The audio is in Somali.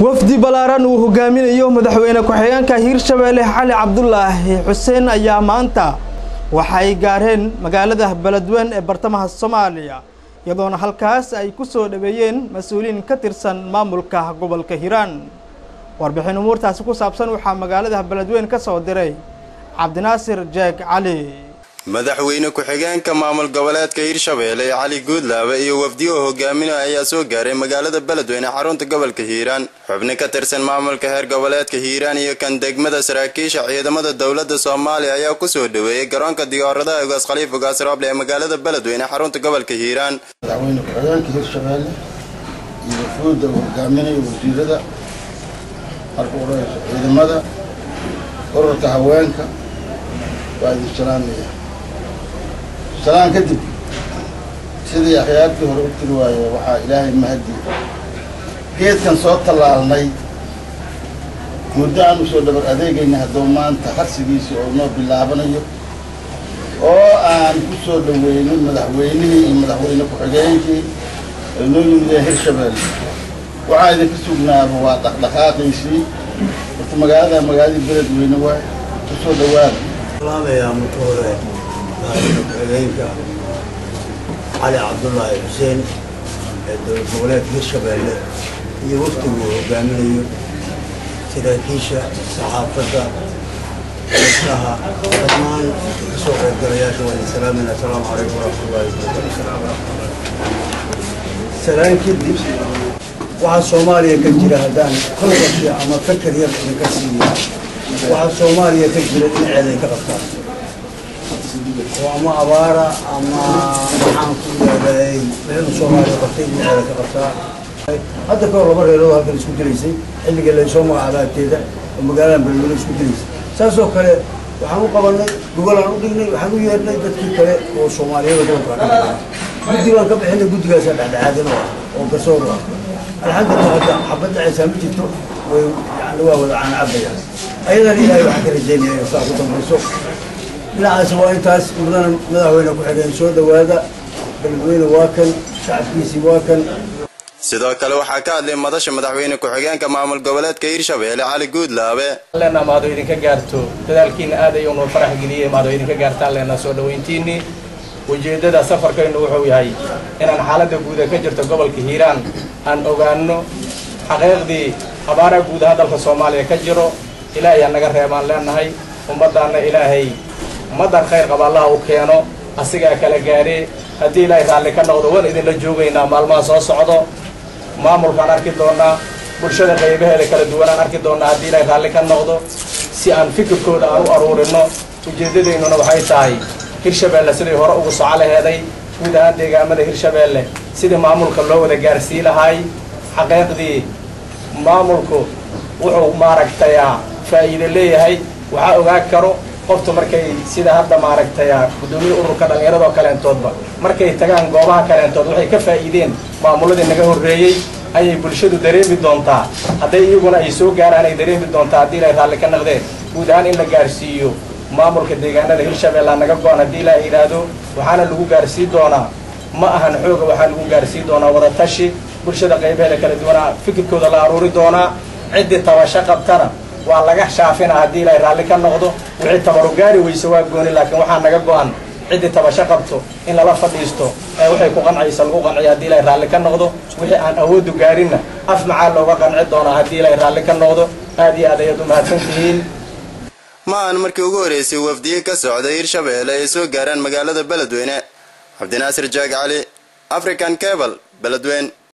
wafdi ballaaran uu hogaaminayo madaxweyne ku-xigeenka hiirshabeelle cali cabdulaahi xuseen ayaa maanta waxay gaareen magaalada beledweyne ee bartamaha soomaaliya iyadoona halkaas ay ku soo dhaweeyeen mas'uuliyiin ka tirsan maamulka gobolka hiiraan. Warbixin umuurtaasi ku saabsan waxaa magaalada beledweyne ka soo diray cabdinaasir jeeg cali madaxweyne ku-xigeenka maamul goboleedka hiirshabeelle cali guudlaabe iyo wafdiyo hogaaminaya ayaa soo gaaray magaalada beledweyne xarunta gobolka hiiraan. Xubni ka tirsan maamulka heer goboleedka hiiraan iyo kan degmada saraakiisha ciidamada dowladda soomaaliya ayaa ku soo dhaweeyey garoonka diyaaradaha ugaas khaliif ugaas ee magaalada beledweyne xarunta gobolka hiiraan. Madaxweyne ku-xigeenka hiirshabeelle iyo wafuudda uu hogaaminaya wasiirada marka ciidamada ururka haweenka waa idin salaamaya salaan kadib sidii akhyaartii hore u tiri waaye waxaa ilaahay mahadi geedkan soo tallaalnay muddo aan u soo dhabar adeegayna hadduu maanta harsigiisii oo noo bilaabanayo oo aan ku soo dhaweynin madaxweynihii iyo madaxweyne ku-xigeenkii ay noo yimideen hirshabeelle waxaa idinka sugnaaba waa dhaqdhaqaaqiisii horta magaalada magaaladii beledweyne waay ku soo dhawaada ku-xigeenka cali cabdulaahi xuseen ee dowlad goboleedka hirshabeelle iyo wafdigu uu hogaaminayo saraakiisha saxaafadda dadkaha dhammaan ka soo qaybgalayaasha waa idin salaamayna asalaamu calaykum waraxmatullahi kadib waxaa soomaaliya ka jira haddaan kolbasi ama fakar yar idinka siiya waxaa soomaaliya ka jira dhinaceeday ka qabtaan oo ama abaara ama maxaan ku yidhahday meelu soomaaliya qabtay dhinaceeda ka qabtaa. Hadda ka hor laba reerood halkan isku dilaysay xilliga laysoo magacaabaagteeda oo magaaladan beledweyne isku dilaysay saasoo kale waxaan u qabanay gogolaan u dhignay waxaan u yeernay dadkii kale oo soomaaliyada gobolka ka qabaa guddi baan ka bixinay guddigaasa dhexdhexaadin oo ah oo garsoor ah alxamdulillah hadda xabad dhacaysaa ma jirto way yani waa wada caana cabayaan ayadan ilaahay waxaan ka rajaynaya inay saa ku dambayso dhinacaasi waa intaas mudana madaxweyne ku-xigeen soo dhawaada beledweyne waa kan shacabkiisii waa kan sidoo kale waxaa ka hadlay madasha madaxweyne ku-xigeenka maamul goboleedka hiirshabeelle cali guudlaabe leenaa maado idinka gaarto dadaalkiina aad ayuu noo farax geliyey maado idinka gaartaan leenaa soo dhaweyntiinii ujeeddada safarkaynu wuxuu yahay inaan xaaladda guuda ka jirto gobolka hiiraan aan ogaano xaqiiqdii abaaraha guudaha dalka soomaaliya ka jiro ilaahay aan naga reebaan leenahay ummaddaanna ilaahay ummaddan khayr qaba allaha u keeno asigaa kala gaaree haddii ilaahay raalli ka noqdo waan idinla joogaynaa maalmaha soo socdo. Maamulkaan arki doonaa bulshada qaybaheeda kala duwanaan arki doonaa haddii ilaahay raalli ka noqdo si aan fikirkooda aan u aruurino ujeeddadaynuna waxay tahay hirshabeelle siday hore ugu soco laheeday guud ahaan deegaamada hirshabeelle sidii maamulka loo wada gaarsii lahaay xaqiiqdii maamulku wuxuu maaragtayaa faa'iide leeyahay. Waxaa ogaa karo qoftu markay sida hadda maaragtaya guddoomiye ururka dhallinyarada oo kaleentoodba markay tagaan goobaha kaleentood waxay ka faa'iideen maamuladii naga horreeyey ayay bulshadu dareemi doontaa. Hadday iyaguna ay soo gaaraan ay dareemi doontaa haddii ilaahay raalli ka naqdeen guud ahaan in la gaarsiiyo maamulka deegaanada hirshabeellea naga go-an haddii ilaaha yidhaahdo waxaana lagu gaarsii doonaa. Ma ahan xooga waxaa lagu gaarsii doonaa wadatashi bulshada qaybaheeda kala duwanaa fikirkooda la aruuri doonaa. Ciddii tabasho qabtana waa laga shaafinaa haddii ilaahay raalli ka noqdo wixii tabaru gaari weyse waa gooni laakiin waxaa naga go-an ciddii tabasho qabto in lala fadhiisto ee waxay ku qancaysa lagu qanciyo haddii ilaahay raalli ka noqdo wixii aan awooddu gaarinna af macaa looga qanci doonaa haddii ilaahay raalli ka noqdo aad iyo aad ayaad u mahadsan tihiin. Ma aan markii ugu horreysay wafdiye ka socday hiirshabeelle ay soo gaaraan magaalada beledweyne. Cabdinaasir jaag cali african cable beledweyne